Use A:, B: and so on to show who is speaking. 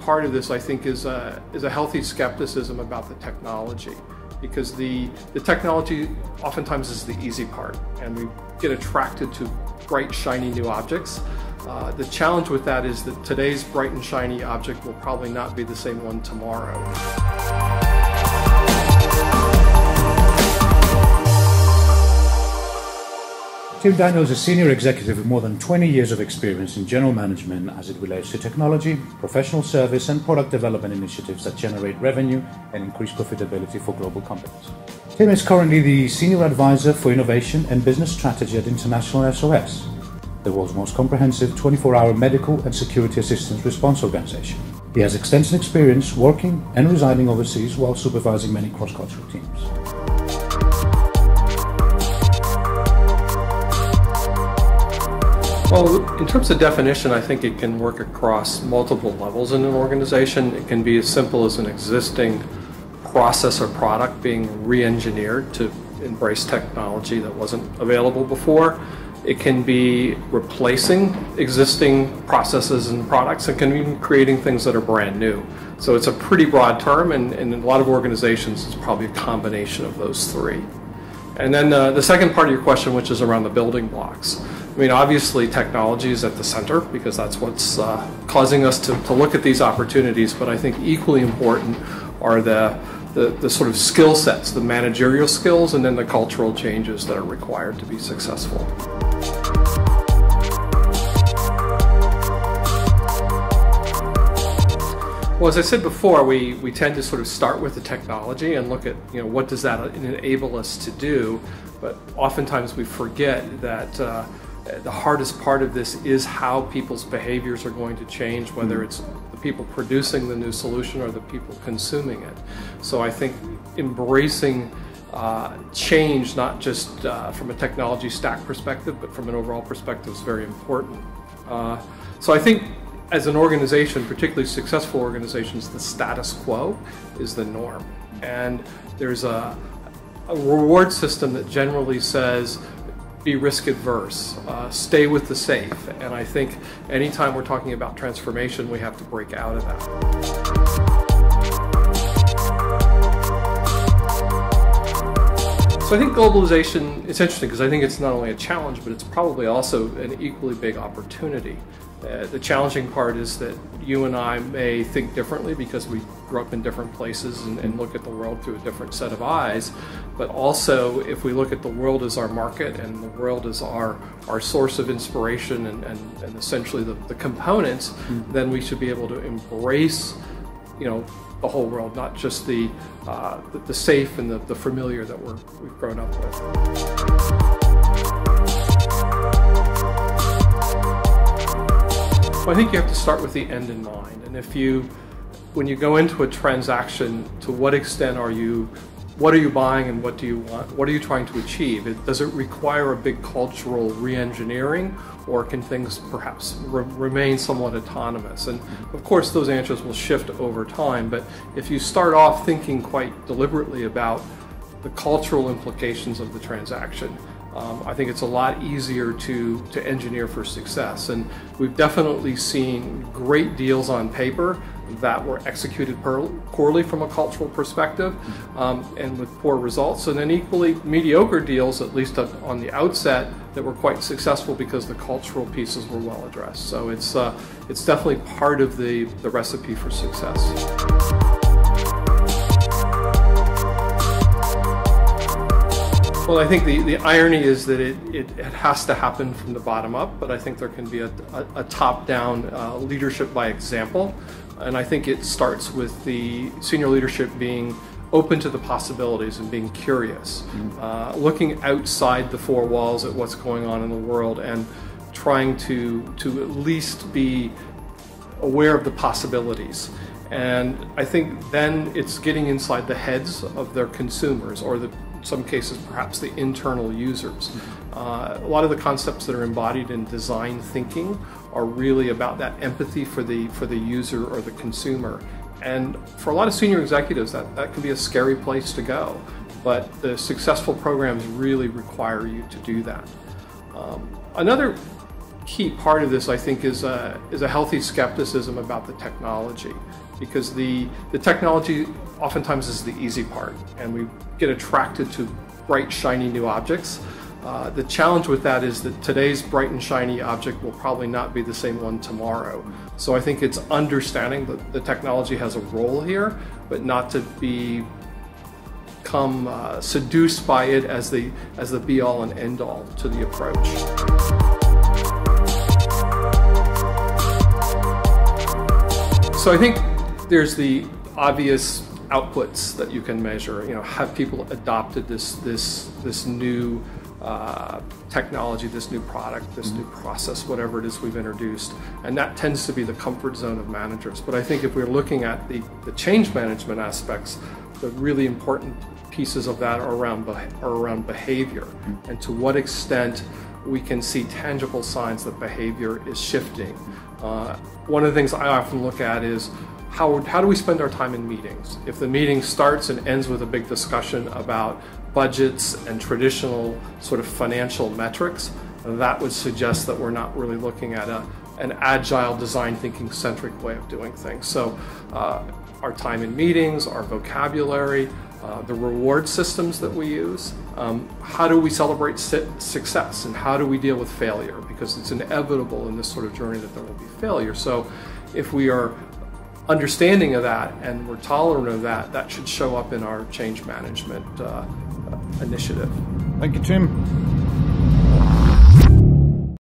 A: part of this, I think, is a, is a healthy skepticism about the technology because the, the technology oftentimes is the easy part and we get attracted to bright, shiny new objects. Uh, the challenge with that is that today's bright and shiny object will probably not be the same one tomorrow.
B: Tim Daniel is a senior executive with more than 20 years of experience in general management as it relates to technology, professional service, and product development initiatives that generate revenue and increase profitability for global companies. Tim is currently the senior advisor for innovation and business strategy at International SOS, the world's most comprehensive 24 hour medical and security assistance response organization. He has extensive experience working and residing overseas while supervising many cross cultural teams.
A: Well, in terms of definition, I think it can work across multiple levels in an organization. It can be as simple as an existing process or product being re engineered to embrace technology that wasn't available before. It can be replacing existing processes and products. It can be creating things that are brand new. So it's a pretty broad term, and, and in a lot of organizations, it's probably a combination of those three. And then uh, the second part of your question, which is around the building blocks. I mean, obviously, technology is at the center because that's what's uh, causing us to, to look at these opportunities. But I think equally important are the, the, the sort of skill sets, the managerial skills, and then the cultural changes that are required to be successful. Well, as I said before, we, we tend to sort of start with the technology and look at, you know, what does that enable us to do? But oftentimes we forget that uh, the hardest part of this is how people's behaviors are going to change, whether it's the people producing the new solution or the people consuming it. So I think embracing uh, change, not just uh, from a technology stack perspective, but from an overall perspective, is very important. Uh, so I think as an organization, particularly successful organizations, the status quo is the norm. And there's a, a reward system that generally says, be risk adverse, uh, stay with the safe. And I think anytime we're talking about transformation, we have to break out of that. So I think globalization is interesting because I think it's not only a challenge, but it's probably also an equally big opportunity. Uh, the challenging part is that you and I may think differently because we grew up in different places and, and, look at the world through a different set of eyes. But also, if we look at the world as our market and the world as our, our source of inspiration and, and, and essentially the, the components, mm-hmm. then we should be able to embrace, you know, the whole world, not just the, uh, the, the, safe and the, the familiar that we're, we've grown up with. Well, I think you have to start with the end in mind. And if you, when you go into a transaction, to what extent are you, what are you buying and what do you want? What are you trying to achieve? It, does it require a big cultural re-engineering or can things perhaps re remain somewhat autonomous? And of course, those answers will shift over time. But if you start off thinking quite deliberately about the cultural implications of the transaction, um, I think it's a lot easier to, to engineer for success. And we've definitely seen great deals on paper that were executed poorly from a cultural perspective um, and with poor results. And then equally mediocre deals, at least on the outset, that were quite successful because the cultural pieces were well addressed. So it's, uh, it's definitely part of the, the recipe for success. Well, I think the, the irony is that it, it, it, has to happen from the bottom up, but I think there can be a, a, a top down uh, leadership by example. And I think it starts with the senior leadership being open to the possibilities and being curious, mm-hmm. uh, looking outside the four walls at what's going on in the world and trying to, to at least be aware of the possibilities. And I think then it's getting inside the heads of their consumers or the some cases perhaps the internal users. Uh, a lot of the concepts that are embodied in design thinking are really about that empathy for the for the user or the consumer. And for a lot of senior executives, that, that can be a scary place to go. But the successful programs really require you to do that. Um, another key part of this, I think, is a, is a healthy skepticism about the technology because the, the technology oftentimes is the easy part and we get attracted to bright, shiny new objects. Uh, the challenge with that is that today's bright and shiny object will probably not be the same one tomorrow. So I think it's understanding that the technology has a role here, but not to be become uh, seduced by it as the as the be all and end all to the approach. So I think there's the obvious outputs that you can measure. You know, have people adopted this this this new uh, technology, this new product, this new process, whatever it is we've introduced, and that tends to be the comfort zone of managers. But I think if we're looking at the, the change management aspects, the really important pieces of that are around are around behavior, and to what extent we can see tangible signs that behavior is shifting. Uh, one of the things I often look at is how, how do we spend our time in meetings? If the meeting starts and ends with a big discussion about budgets and traditional sort of financial metrics, that would suggest that we're not really looking at a, an agile design thinking centric way of doing things. So, uh, our time in meetings, our vocabulary, uh, the reward systems that we use. Um, how do we celebrate success and how do we deal with failure? Because it's inevitable in this sort of journey that there will be failure. So, if we are understanding of that and we're tolerant of that, that should show up in our change management uh, initiative.
B: Thank you, Tim.